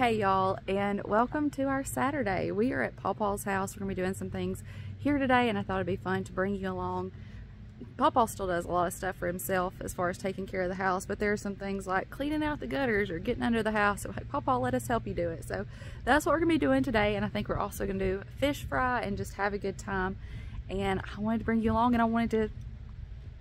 Hey, y'all, and welcome to our Saturday. We are at Paw Paw's house. We're going to be doing some things here today, and I thought it'd be fun to bring you along. Paw Paw still does a lot of stuff for himself as far as taking care of the house, but there are some things like cleaning out the gutters or getting under the house. So, like, Paw Paw, let us help you do it. So, that's what we're going to be doing today, and I think we're also going to do fish fry and just have a good time. And I wanted to bring you along, and I wanted to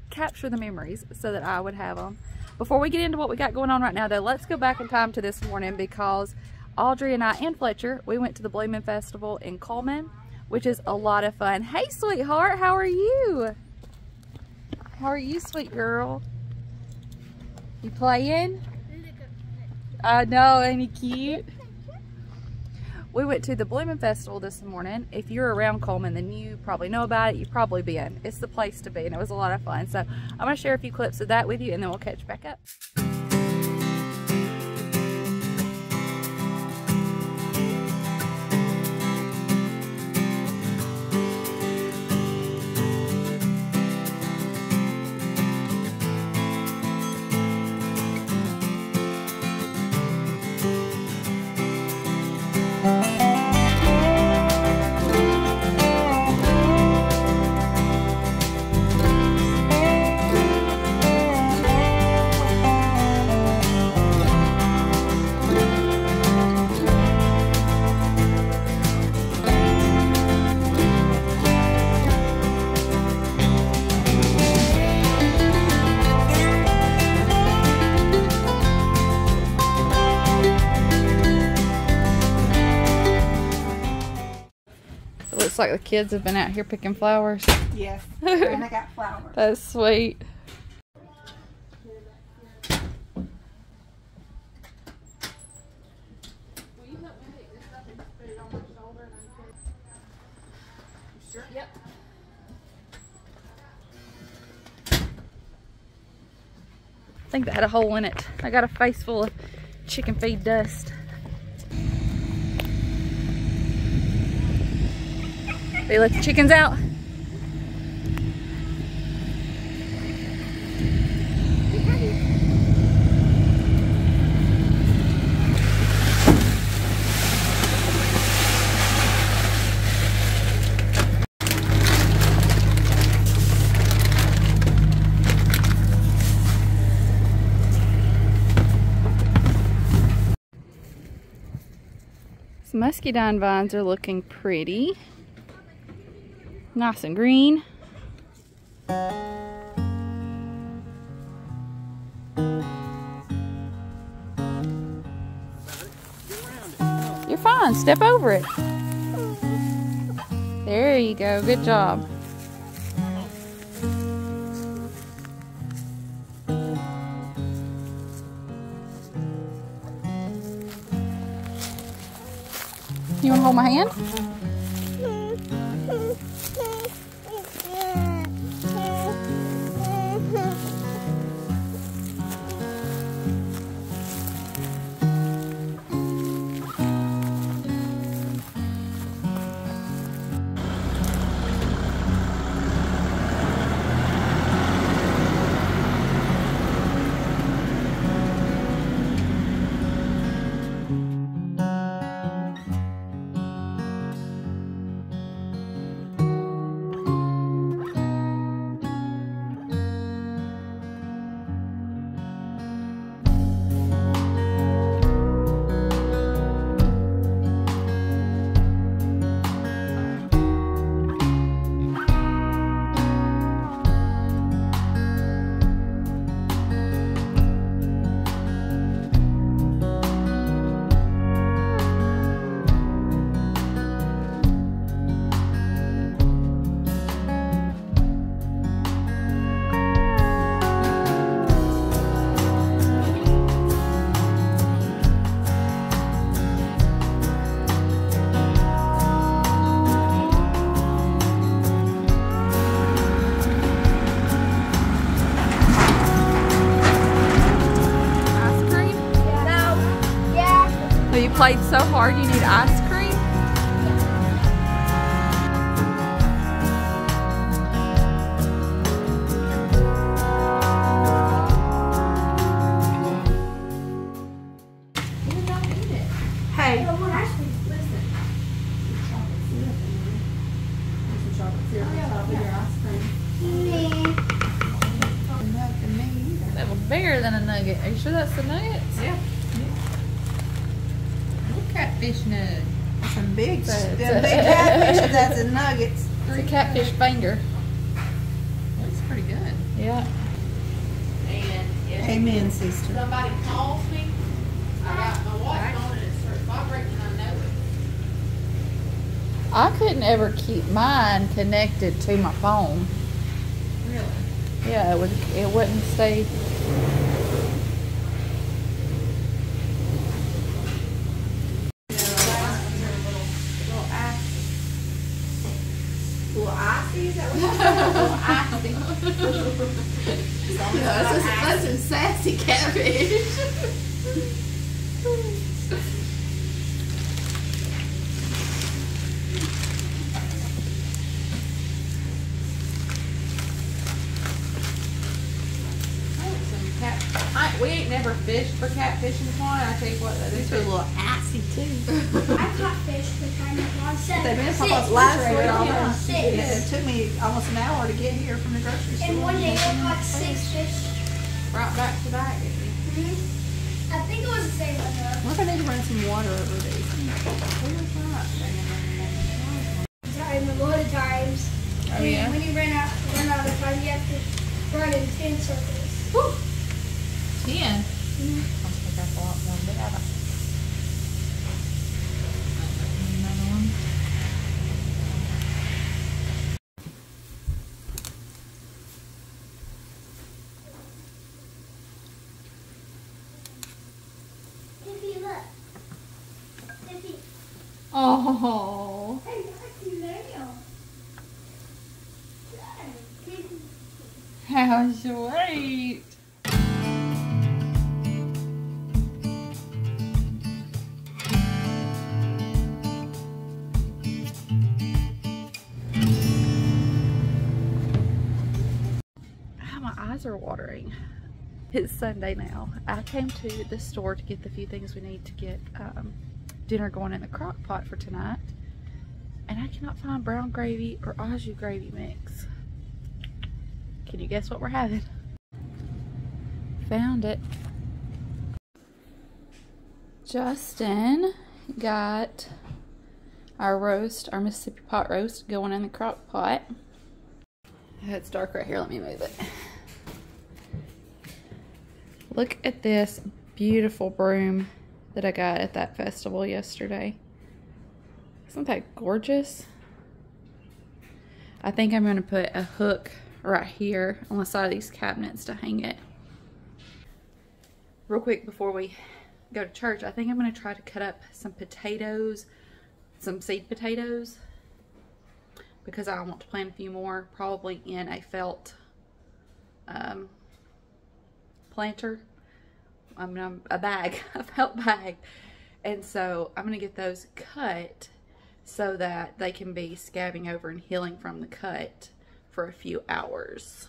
capture the memories so that I would have them. Before we get into what we got going on right now though, let's go back in time to this morning because Audrey and I and Fletcher, we went to the Bloomin' Festival in Cullman, which is a lot of fun. Hey sweetheart, how are you? How are you, sweet girl? You playing? I know, ain't he cute? We went to the Bloomin' Festival this morning. If you're around Cullman, then you probably know about it. You've probably been. It's the place to be, and it was a lot of fun. So I'm going to share a few clips of that with you, and then we'll catch back up. Looks like the kids have been out here picking flowers. Yes, and I got flowers. That's sweet. I think that had a hole in it. I got a face full of chicken feed dust. They let the chickens out. Muscadine vines are looking pretty. Nice and green. You're fine. Step over it. There you go. Good job. You want to hold my hand? Hard you need ice a catfish finger. That's pretty good. Yeah. And if Amen, sister. somebody calls me, I got my watch on and it starts vibrating, I know it. I couldn't ever keep mine connected to my phone. Really? Yeah, it would it wouldn't stay. That's, that's a sassy catfish. Never fished for catfish and twine. I tell you what, that is These are a little assy too. I caught fish for trying to pond. Seven. They've been Six. Papa's last Six. week all Yeah, day. Six. Yeah, it took me almost an hour to get here from the grocery store. And one day I caught six fish. right back to back. isn't it? Mhm. I think it was the same one though. What if I need to run some water over these? Where's that? Time a lot of times. Oh, when, yeah? when you run out, run out of time, you have to run in ten circles. Woo! Ten. Mhm. I'll pick up a lot more, but Another one. Tiffy, look. Tiffy. Oh. Hey, your Sunday now. I came to the store to get the few things we need to get um, dinner going in the crock pot for tonight. And I cannot find brown gravy or au jus gravy mix. Can you guess what we're having? Found it. Justin got our roast, our Mississippi pot roast going in the crock pot. It's dark right here. Let me move it. Look at this beautiful broom that I got at that festival yesterday. Isn't that gorgeous? I think I'm going to put a hook right here on the side of these cabinets to hang it. Real quick before we go to church, I think I'm going to try to cut up some potatoes, some seed potatoes because I want to plant a few more, probably in a felt um, planter. I mean, I'm- a bag, a felt bag. And so I'm going to get those cut so that they can be scabbing over and healing from the cut for a few hours.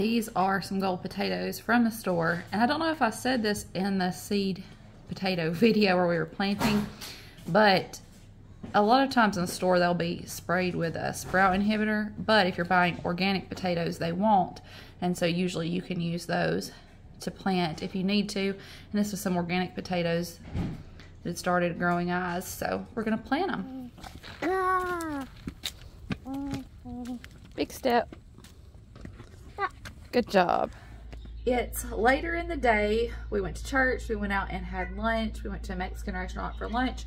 These are some gold potatoes from the store. And I don't know if I said this in the seed potato video where we were planting, but a lot of times in the store they'll be sprayed with a sprout inhibitor. But if you're buying organic potatoes, they won't. And so usually you can use those to plant if you need to. And this was some organic potatoes that started growing eyes. So we're going to plant them. Big step. Good job. It's later in the day. We went to church. We went out and had lunch. We went to a Mexican restaurant for lunch.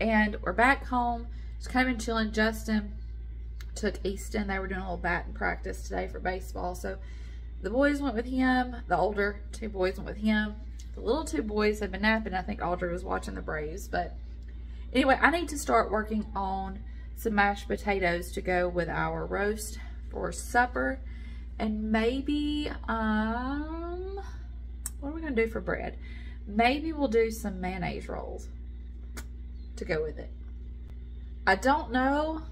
And we're back home. Just kind of been chilling. Justin took Easton. They were doing a little batting practice today for baseball. So the boys went with him. The older two boys went with him. The little two boys had been napping. I think Audrey was watching the Braves. But anyway, I need to start working on some mashed potatoes to go with our roast for supper and maybe um what are we gonna do for bread maybe we'll do some mayonnaise rolls to go with it I don't know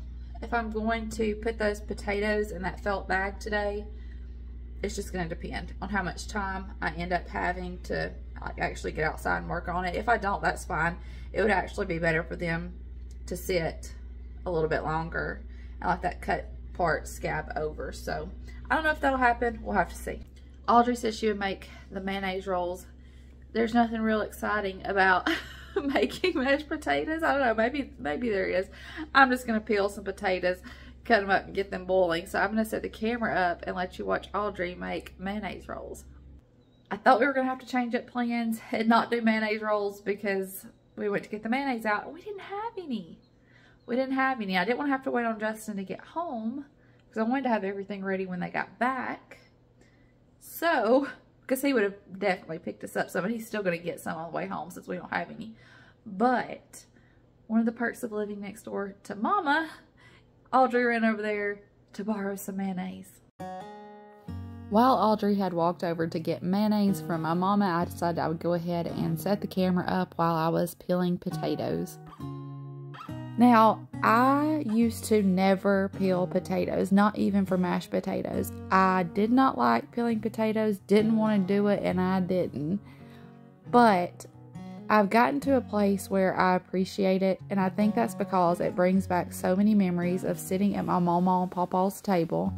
if I'm going to put those potatoes in that felt bag today. It's just going to depend on how much time I end up having to actually get outside and work on it. If I don't, that's fine. It would actually be better for them to sit a little bit longer and let that cut part scab over. So I don't know if that'll happen. We'll have to see. Audrey says she would make the mayonnaise rolls. There's nothing real exciting about making mashed potatoes. I don't know, maybe maybe there is. I'm just gonna peel some potatoes, cut them up and get them boiling. So I'm gonna set the camera up and let you watch Audrey make mayonnaise rolls. I thought we were gonna have to change up plans and not do mayonnaise rolls because we went to get the mayonnaise out and we didn't have any. We didn't have any. I didn't want to have to wait on Justin to get home because I wanted to have everything ready when they got back. So, because he would have definitely picked us up some, but he's still going to get some on the way home since we don't have any. But, one of the perks of living next door to Mama, Audrey ran over there to borrow some mayonnaise. While Audrey had walked over to get mayonnaise from my mama, I decided I would go ahead and set the camera up while I was peeling potatoes. Now, I used to never peel potatoes, not even for mashed potatoes. I did not like peeling potatoes, didn't want to do it, and I didn't. But I've gotten to a place where I appreciate it, and I think that's because it brings back so many memories of sitting at my mama and papa's table.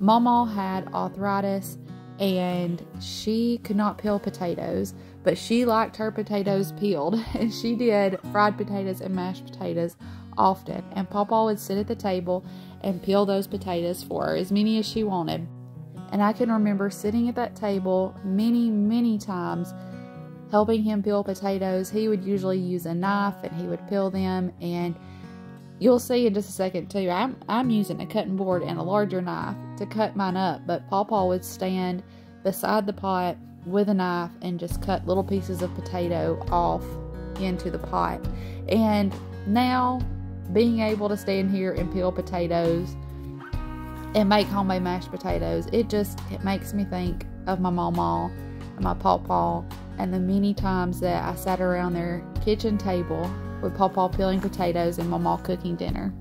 Mama had arthritis and she could not peel potatoes, but she liked her potatoes peeled, and she did fried potatoes and mashed potatoes often, and Papa would sit at the table and peel those potatoes for her, as many as she wanted. And I can remember sitting at that table many, many times helping him peel potatoes. He would usually use a knife and he would peel them and you'll see in just a second too. I'm I'm using a cutting board and a larger knife to cut mine up, but Papa would stand beside the pot with a knife and just cut little pieces of potato off into the pot. And now being able to stand here and peel potatoes and make homemade mashed potatoes, it just it makes me think of my mama and my pawpaw and the many times that I sat around their kitchen table with pawpaw peeling potatoes and mama cooking dinner.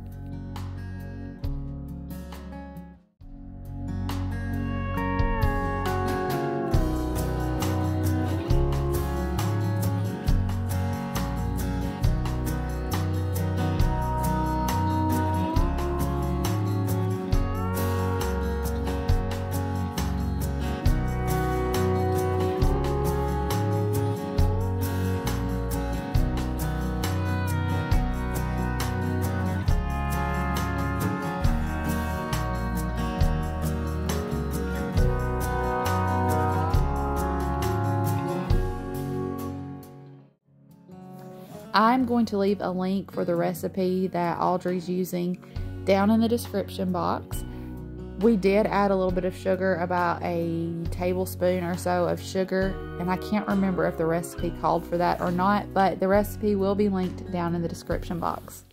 I'm going to leave a link for the recipe that Audrey's using down in the description box. We did add a little bit of sugar, about a tablespoon or so of sugar, and I can't remember if the recipe called for that or not, but the recipe will be linked down in the description box.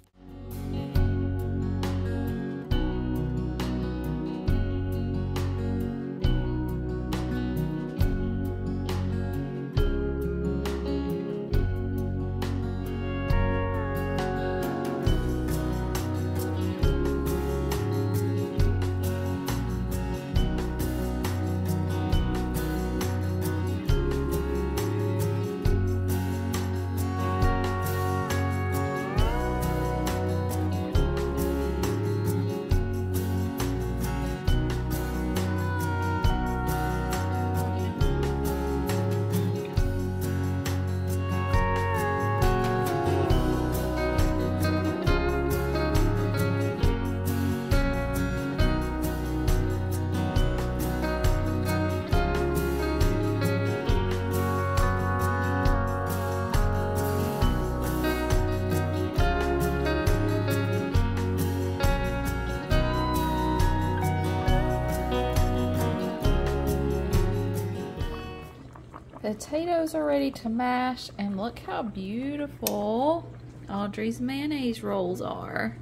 Potatoes are ready to mash and look how beautiful Audrey's mayonnaise rolls are.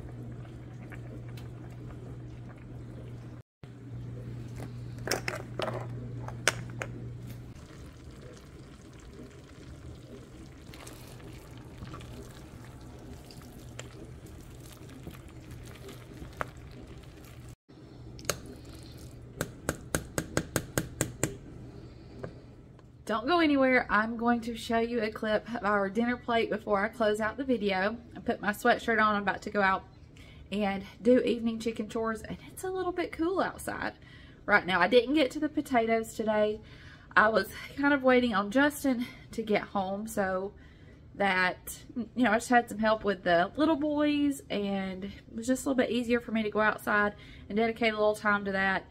Don't go anywhere. I'm going to show you a clip of our dinner plate before I close out the video. I put my sweatshirt on. I'm about to go out and do evening chicken chores and it's a little bit cool outside right now. I didn't get to the potatoes today. I was kind of waiting on Justin to get home so that, you know, I just had some help with the little boys and it was just a little bit easier for me to go outside and dedicate a little time to that.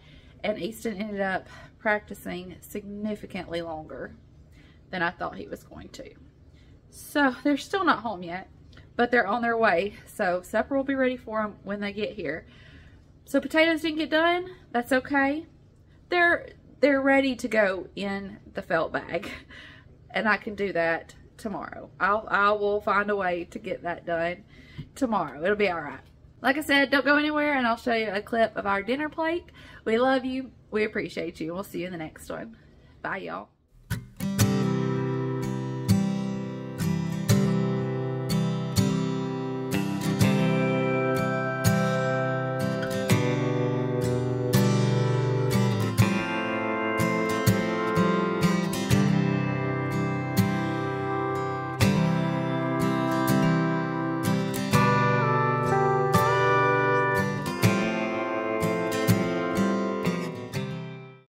And Easton ended up practicing significantly longer than I thought he was going to. So they're still not home yet, but they're on their way. So supper will be ready for them when they get here. So potatoes didn't get done. That's okay. They're they're ready to go in the felt bag. And I can do that tomorrow. I'll I will find a way to get that done tomorrow. It'll be all right. Like I said, don't go anywhere and I'll show you a clip of our dinner plate. We love you. We appreciate you. We'll see you in the next one. Bye, y'all.